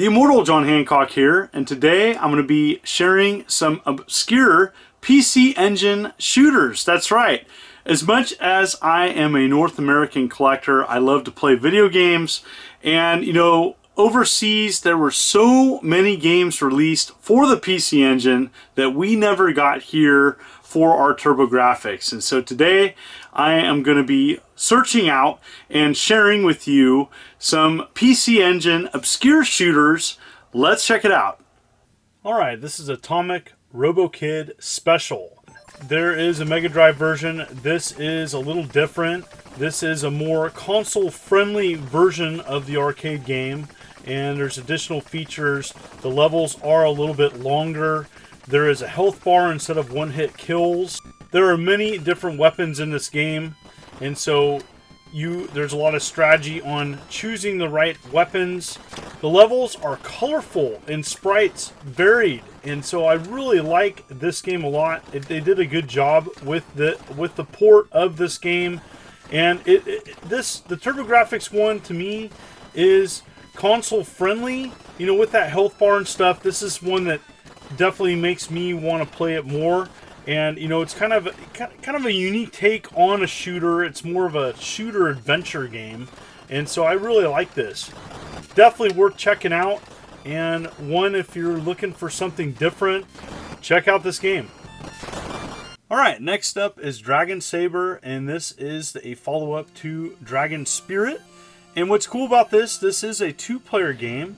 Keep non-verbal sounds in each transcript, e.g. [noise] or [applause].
The immortal John Hancock here, and today I'm going to be sharing some obscure PC Engine shooters. That's right. As much as I am a North American collector, I love to play video games, and you know, overseas there were so many games released for the PC Engine that we never got here for our TurboGrafx. And so today I am going to be searching out and sharing with you some PC Engine obscure shooters. Let's check it out. Alright, this is Atomic RoboKid Special. There is a Mega Drive version. This is a little different. This is a more console-friendly version of the arcade game and there's additional features. The levels are a little bit longer. There is a health bar instead of one-hit kills. There are many different weapons in this game, and so you there's a lot of strategy on choosing the right weapons. The levels are colorful and sprites varied, and so I really like this game a lot. It, they did a good job with the with the port of this game, and it, it this the TurboGrafx one to me is console friendly. You know, with that health bar and stuff, this is one that definitely makes me want to play it more. And you know, it's kind of kind of a unique take on a shooter. It's more of a shooter adventure game, and so I really like this. Definitely worth checking out. And one, if you're looking for something different, check out this game. Alright, next up is Dragon Saber, and this is a follow-up to Dragon Spirit. And what's cool about this, this is a two-player game.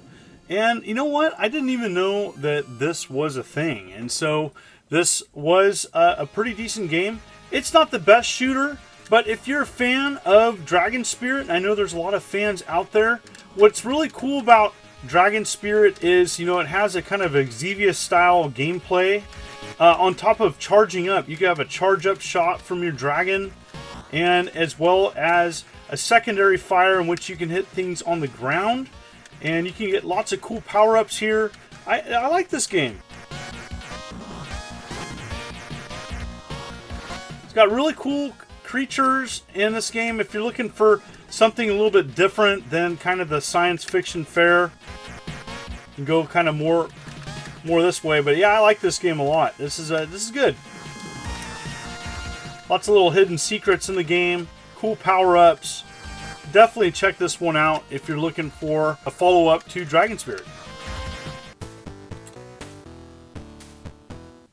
And you know what? I didn't even know that this was a thing. And so this was a, a pretty decent game. It's not the best shooter, but if you're a fan of Dragon Spirit, I know there's a lot of fans out there, what's really cool about Dragon Spirit is, you know, it has a kind of Xevious style gameplay. Uh, on top of charging up, you can have a charge up shot from your dragon, and as well as a secondary fire in which you can hit things on the ground and you can get lots of cool power-ups here. I, I like this game. It's got really cool creatures in this game. If you're looking for something a little bit different than kind of the science fiction you can go kind of more more this way. But yeah, I like this game a lot. This is a, this is good. Lots of little hidden secrets in the game. Cool power-ups definitely check this one out if you're looking for a follow-up to Dragon Spirit.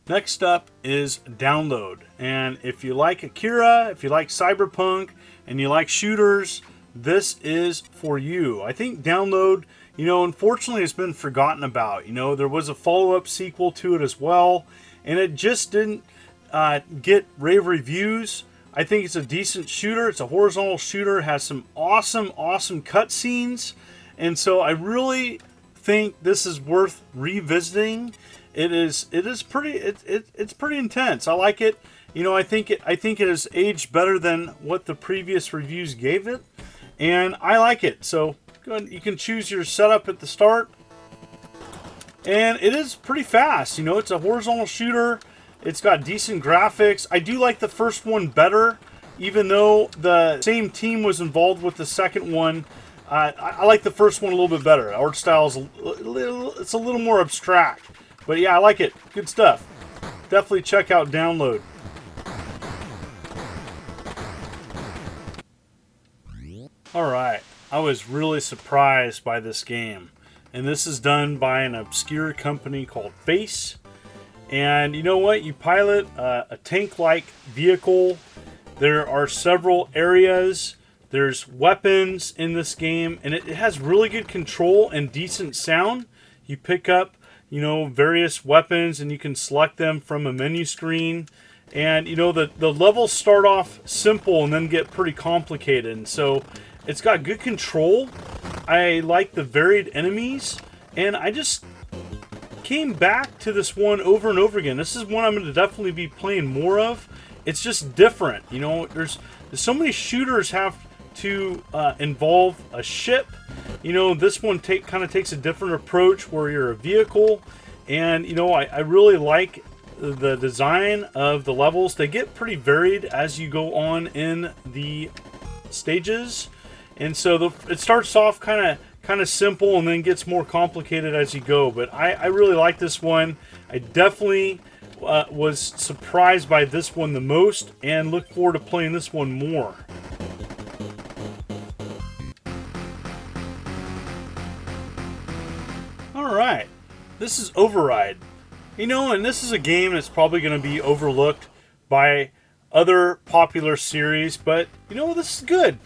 Next up is Download. And if you like Akira, if you like Cyberpunk, and you like shooters, this is for you. I think Download, you know, unfortunately has been forgotten about. You know, there was a follow-up sequel to it as well, and it just didn't uh, get rave reviews. I think it's a decent shooter. It's a horizontal shooter. Has some awesome, awesome cutscenes. And so I really think this is worth revisiting. It is it is pretty it, it it's pretty intense. I like it. You know, I think it I think it has aged better than what the previous reviews gave it. And I like it. So you can choose your setup at the start. And it is pretty fast. You know, it's a horizontal shooter. It's got decent graphics. I do like the first one better, even though the same team was involved with the second one. Uh, I, I, like the first one a little bit better. Art style is a little, it's a little more abstract. But yeah, I like it. Good stuff. Definitely check out Download. Alright, I was really surprised by this game. And this is done by an obscure company called Face. And you know what? You pilot uh, a tank-like vehicle. There are several areas. There's weapons in this game, and it, it has really good control and decent sound. You pick up, you know, various weapons, and you can select them from a menu screen. And, you know, the, the levels start off simple and then get pretty complicated. And so it's got good control. I like the varied enemies. And I just came back to this one over and over again. This is one I'm going to definitely be playing more of. It's just different. You know, there's, there's so many shooters have to uh, involve a ship. You know, this one take kind of takes a different approach where you're a vehicle. And, you know, I, I really like the design of the levels. They get pretty varied as you go on in the stages. And so the, it starts off kind of kind of simple and then gets more complicated as you go. But I, I really like this one. I definitely uh, was surprised by this one the most and look forward to playing this one more. This is Override. You know, and this is a game that's probably going to be overlooked by other popular series, but you know, this is good.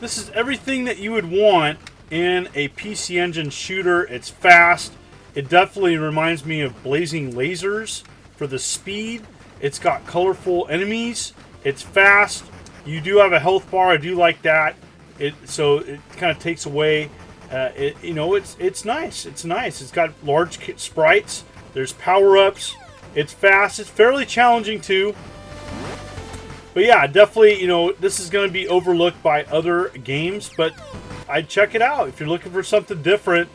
This is everything that you would want in a PC Engine shooter. It's fast. It definitely reminds me of Blazing Lasers for the speed. It's got colorful enemies. It's fast. You do have a health bar. I do like that. It so it kind of takes away. Uh, it you know it's it's nice. It's nice. It's got large sprites. There's power ups. It's fast. It's fairly challenging too. But yeah, definitely, you know, this is going to be overlooked by other games, but I'd check it out. If you're looking for something different,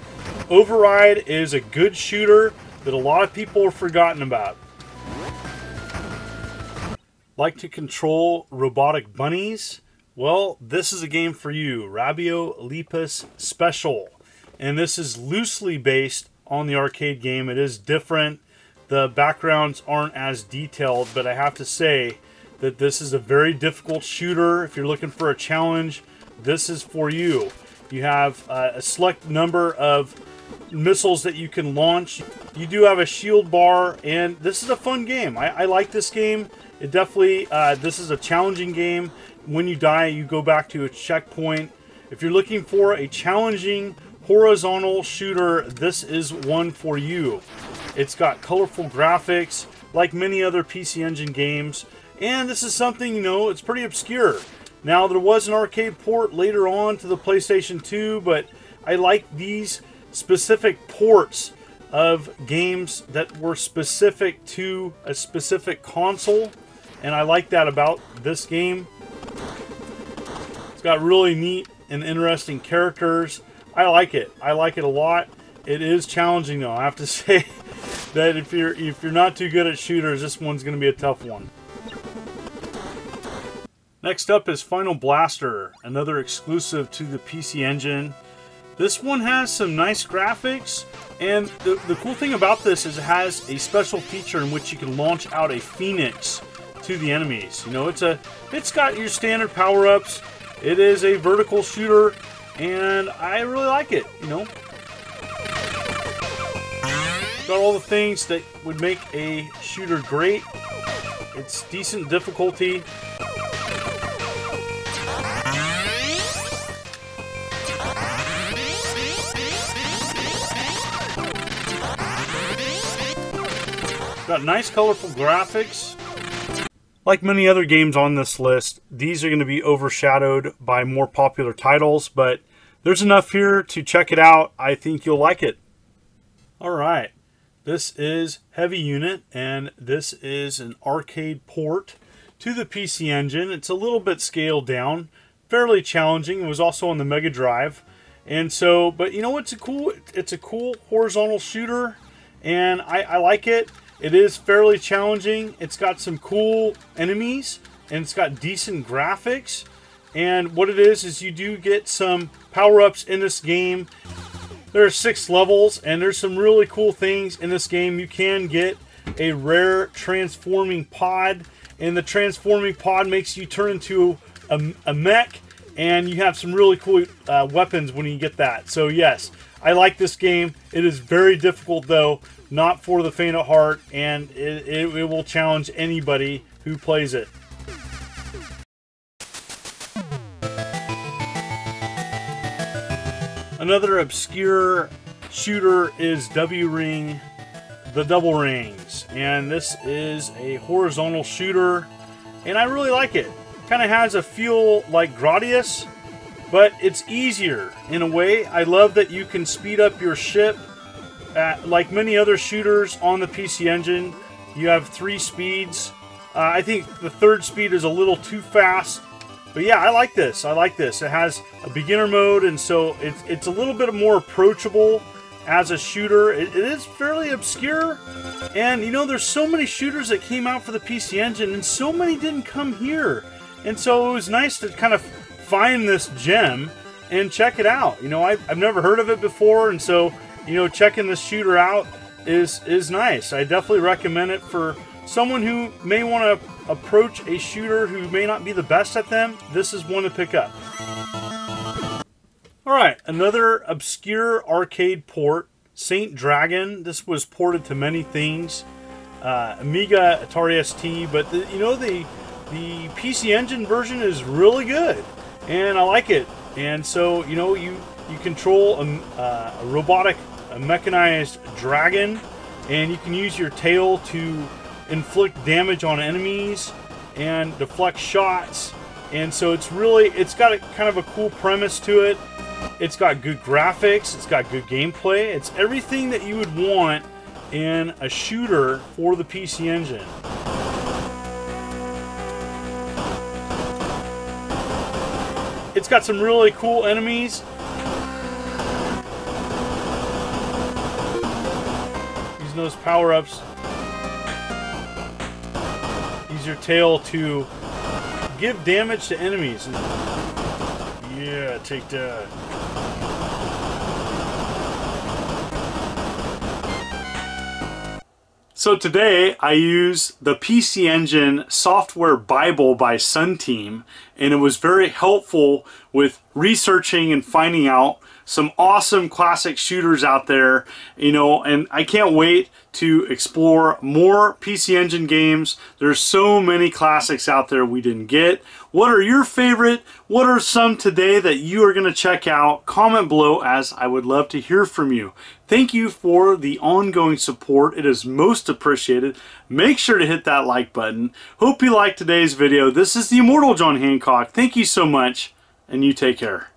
Override is a good shooter that a lot of people have forgotten about. Like to control robotic bunnies? Well, this is a game for you, Rabio Lepus Special. And this is loosely based on the arcade game. It is different. The backgrounds aren't as detailed, but I have to say, that this is a very difficult shooter. If you're looking for a challenge, this is for you. You have uh, a select number of missiles that you can launch. You do have a shield bar, and this is a fun game. I, I like this game. It definitely, uh, this is a challenging game. When you die, you go back to a checkpoint. If you're looking for a challenging horizontal shooter, this is one for you. It's got colorful graphics, like many other PC Engine games. And this is something, you know, it's pretty obscure. Now, there was an arcade port later on to the PlayStation 2, but I like these specific ports of games that were specific to a specific console. And I like that about this game. It's got really neat and interesting characters. I like it. I like it a lot. It is challenging though. I have to [laughs] say that if you're if you're not too good at shooters, this one's going to be a tough one. Next up is Final Blaster, another exclusive to the PC Engine. This one has some nice graphics, and the, the cool thing about this is it has a special feature in which you can launch out a Phoenix to the enemies. You know, it's a it's got your standard power-ups. It is a vertical shooter, and I really like it, you know. Got all the things that would make a shooter great. It's decent difficulty. Got nice colorful graphics. Like many other games on this list, these are going to be overshadowed by more popular titles, but there's enough here to check it out. I think you'll like it. Alright, this is Heavy Unit, and this is an arcade port to the PC Engine. It's a little bit scaled down, fairly challenging. It was also on the Mega Drive. And so, but you know, it's a cool, it's a cool horizontal shooter, and I, I like it. It is fairly challenging. It's got some cool enemies and it's got decent graphics. And what it is, is you do get some power-ups in this game. There are six levels and there's some really cool things in this game. You can get a rare transforming pod and the transforming pod makes you turn into a, a mech and you have some really cool uh, weapons when you get that. So yes, I like this game. It is very difficult though, not for the faint of heart, and it, it, it will challenge anybody who plays it. Another obscure shooter is W-Ring, the Double Rings, and this is a horizontal shooter, and I really like it. Kind of has a feel like Gradius, but it's easier in a way. I love that you can speed up your ship uh, like many other shooters on the PC Engine, you have three speeds. Uh, I think the third speed is a little too fast. But yeah, I like this. I like this. It has a beginner mode, and so it's, it's a little bit more approachable as a shooter. It, it is fairly obscure. And, you know, there's so many shooters that came out for the PC Engine, and so many didn't come here. And so it was nice to kind of find this gem and check it out. You know, I've, I've never heard of it before, and so, you know, checking this shooter out is, is nice. I definitely recommend it for someone who may want to approach a shooter who may not be the best at them. This is one to pick up. All right, another obscure arcade port, Saint Dragon. This was ported to many things, uh, Amiga, Atari ST, but the, you know the the PC Engine version is really good, and I like it. And so you know you you control a, uh, a robotic, a mechanized dragon, and you can use your tail to inflict damage on enemies and deflect shots. And so it's really it's got a kind of a cool premise to it. It's got good graphics, it's got good gameplay, it's everything that you would want in a shooter for the PC Engine. It's got some really cool enemies. Using those power-ups. Use your tail to give damage to enemies. Yeah, take that. So today I use the PC Engine Software Bible by Sunteam and it was very helpful with researching and finding out some awesome classic shooters out there, you know, and I can't wait to explore more PC Engine games. There's so many classics out there we didn't get. What are your favorite? What are some today that you are going to check out? Comment below as I would love to hear from you. Thank you for the ongoing support. It is most appreciated. Make sure to hit that like button. Hope you liked today's video. This is the Immortal John Hancock. Thank you so much, and you take care.